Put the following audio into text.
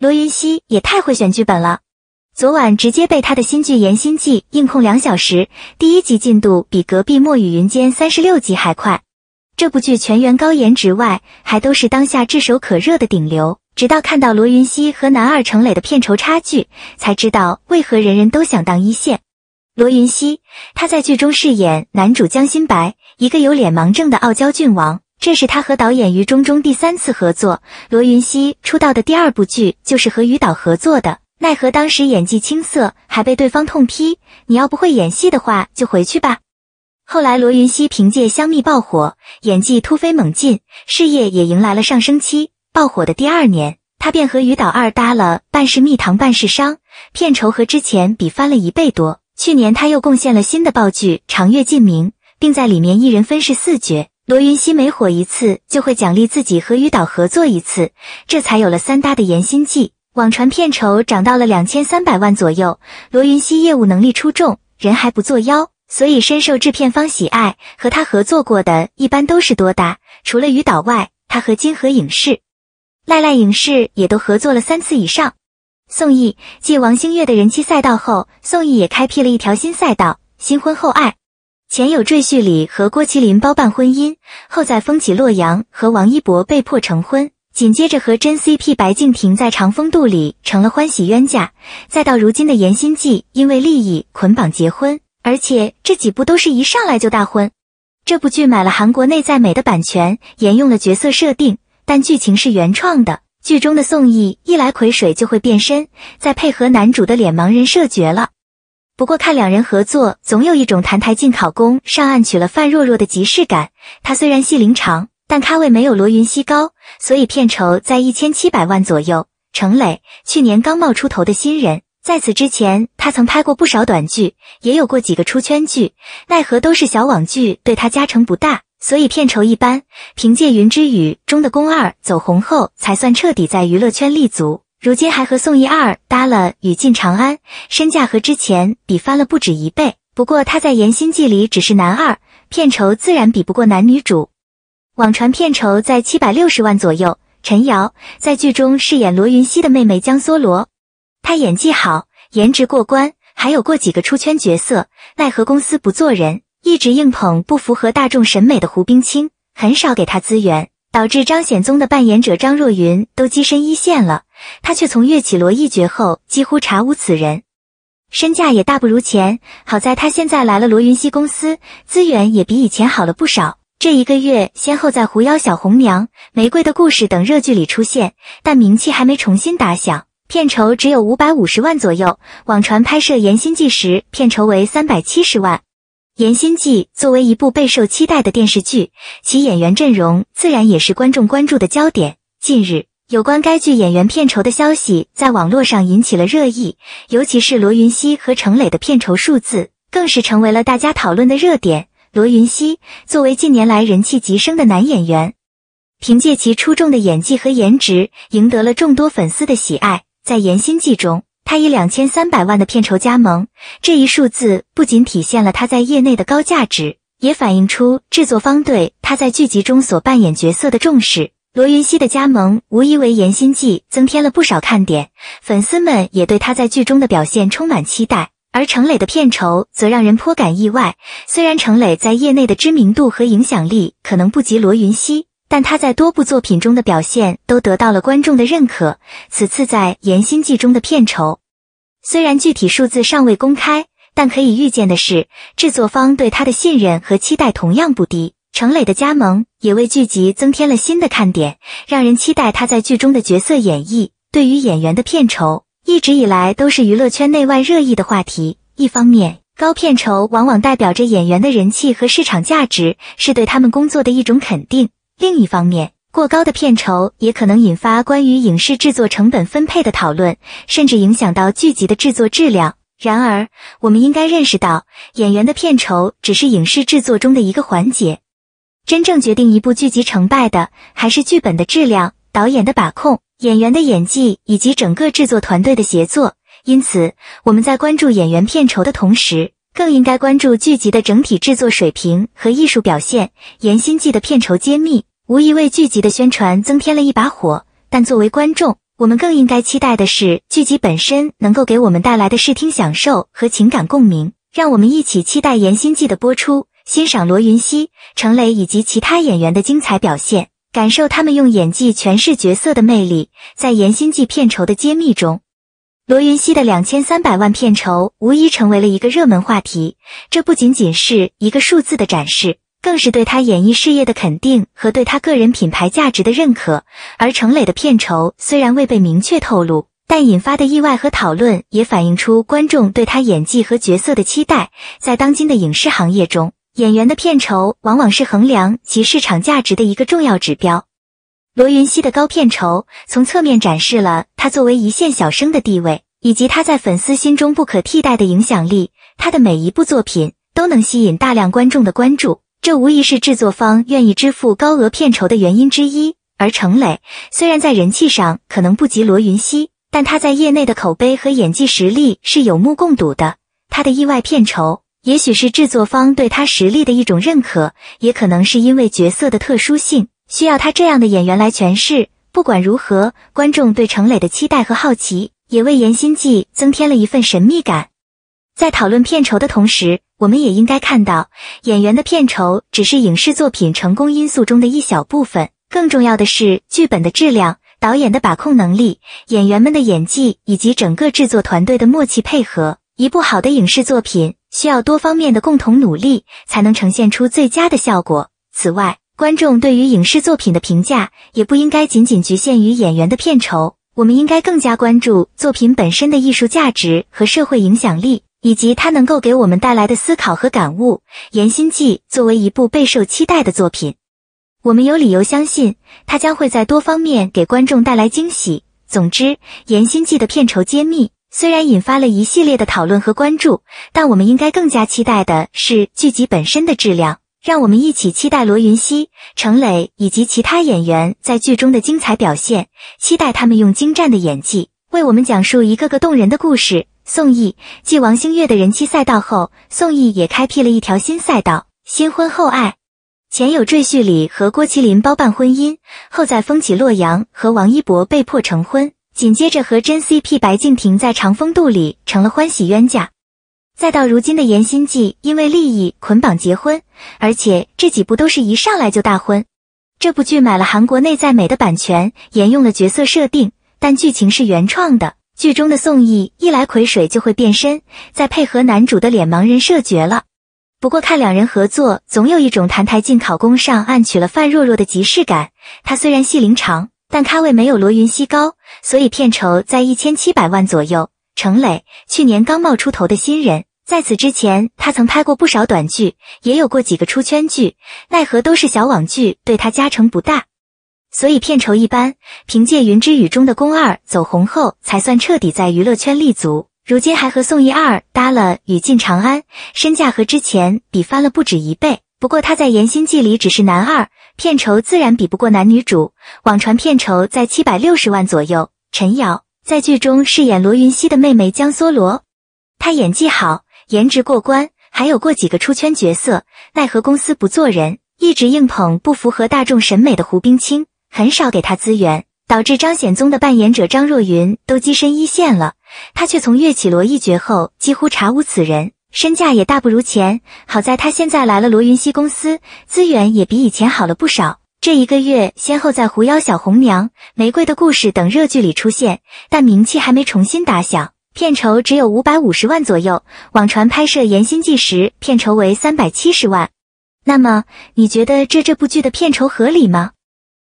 罗云熙也太会选剧本了，昨晚直接被他的新剧《延心计》硬控两小时，第一集进度比隔壁《墨雨云间》三十六集还快。这部剧全员高颜值外，还都是当下炙手可热的顶流。直到看到罗云熙和男二程磊的片酬差距，才知道为何人人都想当一线。罗云熙，他在剧中饰演男主江心白，一个有脸盲症的傲娇郡王。这是他和导演于中中第三次合作。罗云熙出道的第二部剧就是和于导合作的，奈何当时演技青涩，还被对方痛批：“你要不会演戏的话，就回去吧。”后来罗云熙凭借《香蜜》爆火，演技突飞猛进，事业也迎来了上升期。爆火的第二年，他便和于导二搭了《半是蜜糖半是伤》，片酬和之前比翻了一倍多。去年他又贡献了新的爆剧《长月烬明》，并在里面一人分饰四角。罗云熙每火一次，就会奖励自己和于导合作一次，这才有了三搭的《延心计》。网传片酬涨到了两千三百万左右。罗云熙业务能力出众，人还不作妖。所以深受制片方喜爱，和他合作过的一般都是多搭。除了于导外，他和金河影视、赖赖影视也都合作了三次以上。宋轶继王星越的人气赛道后，宋轶也开辟了一条新赛道——新婚后爱。前有《赘婿》里和郭麒麟包办婚姻，后在《风起洛阳》和王一博被迫成婚，紧接着和真 CP 白敬亭在《长风渡》里成了欢喜冤家，再到如今的《延心记》，因为利益捆绑结婚。而且这几部都是一上来就大婚。这部剧买了韩国内在美的版权，沿用了角色设定，但剧情是原创的。剧中的宋轶一来癸水就会变身，再配合男主的脸盲人设绝了。不过看两人合作，总有一种澹台烬考公上岸娶了范若若的即视感。他虽然戏龄长，但咖位没有罗云熙高，所以片酬在一千七百万左右。程磊去年刚冒出头的新人。在此之前，他曾拍过不少短剧，也有过几个出圈剧，奈何都是小网剧，对他加成不大，所以片酬一般。凭借《云之羽》中的宫二走红后，才算彻底在娱乐圈立足。如今还和宋轶二搭了《雨尽长安》，身价和之前比翻了不止一倍。不过他在《延心记》里只是男二，片酬自然比不过男女主。网传片酬在七百六十万左右。陈瑶在剧中饰演罗云熙的妹妹江梭罗。她演技好，颜值过关，还有过几个出圈角色。奈何公司不做人，一直硬捧不符合大众审美的胡冰卿，很少给她资源，导致张显宗的扮演者张若昀都跻身一线了，他却从岳绮罗一角后几乎查无此人，身价也大不如前。好在他现在来了罗云熙公司，资源也比以前好了不少。这一个月先后在《狐妖小红娘》《玫瑰的故事》等热剧里出现，但名气还没重新打响。片酬只有五百五十万左右，网传拍摄《延心记》时片酬为三百七十万。《延心计》作为一部备受期待的电视剧，其演员阵容自然也是观众关注的焦点。近日，有关该剧演员片酬的消息在网络上引起了热议，尤其是罗云熙和程磊的片酬数字，更是成为了大家讨论的热点。罗云熙作为近年来人气急升的男演员，凭借其出众的演技和颜值，赢得了众多粉丝的喜爱。在《延心记》中，他以两千三百万的片酬加盟，这一数字不仅体现了他在业内的高价值，也反映出制作方对他在剧集中所扮演角色的重视。罗云熙的加盟无疑为《延心记》增添了不少看点，粉丝们也对他在剧中的表现充满期待。而程磊的片酬则让人颇感意外，虽然程磊在业内的知名度和影响力可能不及罗云熙。但他在多部作品中的表现都得到了观众的认可。此次在《延心记》中的片酬，虽然具体数字尚未公开，但可以预见的是，制作方对他的信任和期待同样不低。程磊的加盟也为剧集增添了新的看点，让人期待他在剧中的角色演绎。对于演员的片酬，一直以来都是娱乐圈内外热议的话题。一方面，高片酬往往代表着演员的人气和市场价值，是对他们工作的一种肯定。另一方面，过高的片酬也可能引发关于影视制作成本分配的讨论，甚至影响到剧集的制作质量。然而，我们应该认识到，演员的片酬只是影视制作中的一个环节，真正决定一部剧集成败的还是剧本的质量、导演的把控、演员的演技以及整个制作团队的协作。因此，我们在关注演员片酬的同时，更应该关注剧集的整体制作水平和艺术表现。《延心记》的片酬揭秘。无疑为剧集的宣传增添了一把火，但作为观众，我们更应该期待的是剧集本身能够给我们带来的视听享受和情感共鸣。让我们一起期待《延心记》的播出，欣赏罗云熙、程磊以及其他演员的精彩表现，感受他们用演技诠释角色的魅力。在《延心记》片酬的揭秘中，罗云熙的两千三百万片酬无疑成为了一个热门话题。这不仅仅是一个数字的展示。更是对他演艺事业的肯定和对他个人品牌价值的认可。而程磊的片酬虽然未被明确透露，但引发的意外和讨论也反映出观众对他演技和角色的期待。在当今的影视行业中，演员的片酬往往是衡量其市场价值的一个重要指标。罗云熙的高片酬从侧面展示了他作为一线小生的地位，以及他在粉丝心中不可替代的影响力。他的每一部作品都能吸引大量观众的关注。这无疑是制作方愿意支付高额片酬的原因之一。而程磊虽然在人气上可能不及罗云熙，但他在业内的口碑和演技实力是有目共睹的。他的意外片酬，也许是制作方对他实力的一种认可，也可能是因为角色的特殊性，需要他这样的演员来诠释。不管如何，观众对程磊的期待和好奇，也为《延心记》增添了一份神秘感。在讨论片酬的同时，我们也应该看到，演员的片酬只是影视作品成功因素中的一小部分，更重要的是剧本的质量、导演的把控能力、演员们的演技以及整个制作团队的默契配合。一部好的影视作品需要多方面的共同努力，才能呈现出最佳的效果。此外，观众对于影视作品的评价也不应该仅仅局限于演员的片酬，我们应该更加关注作品本身的艺术价值和社会影响力。以及它能够给我们带来的思考和感悟。《颜心记》作为一部备受期待的作品，我们有理由相信它将会在多方面给观众带来惊喜。总之，《颜心记》的片酬揭秘虽然引发了一系列的讨论和关注，但我们应该更加期待的是剧集本身的质量。让我们一起期待罗云熙、程磊以及其他演员在剧中的精彩表现，期待他们用精湛的演技为我们讲述一个个动人的故事。宋轶继王星越的人气赛道后，宋轶也开辟了一条新赛道——新婚后爱。前有《赘婿》里和郭麒麟包办婚姻，后在《风起洛阳》和王一博被迫成婚，紧接着和真 CP 白敬亭在《长风渡》里成了欢喜冤家，再到如今的《延心记》，因为利益捆绑结婚，而且这几部都是一上来就大婚。这部剧买了韩国内在美的版权，沿用了角色设定，但剧情是原创的。剧中的宋轶一来癸水就会变身，再配合男主的脸盲人设绝了。不过看两人合作，总有一种澹台烬考宫上暗娶了范若若的即视感。他虽然戏龄长，但咖位没有罗云熙高，所以片酬在一千七百万左右。程磊去年刚冒出头的新人，在此之前他曾拍过不少短剧，也有过几个出圈剧，奈何都是小网剧，对他加成不大。所以片酬一般，凭借《云之羽》中的宫二走红后，才算彻底在娱乐圈立足。如今还和宋轶二搭了《雨尽长安》，身价和之前比翻了不止一倍。不过他在《延心记》里只是男二，片酬自然比不过男女主。网传片酬在七百六十万左右。陈瑶在剧中饰演罗云熙的妹妹江梭罗，她演技好，颜值过关，还有过几个出圈角色。奈何公司不做人，一直硬捧不符合大众审美的胡冰卿。很少给他资源，导致张显宗的扮演者张若昀都跻身一线了，他却从岳绮罗一角后几乎查无此人，身价也大不如前。好在他现在来了罗云熙公司，资源也比以前好了不少。这一个月先后在《狐妖小红娘》《玫瑰的故事》等热剧里出现，但名气还没重新打响，片酬只有五百五十万左右。网传拍摄《延心记》时片酬为三百七十万，那么你觉得这这部剧的片酬合理吗？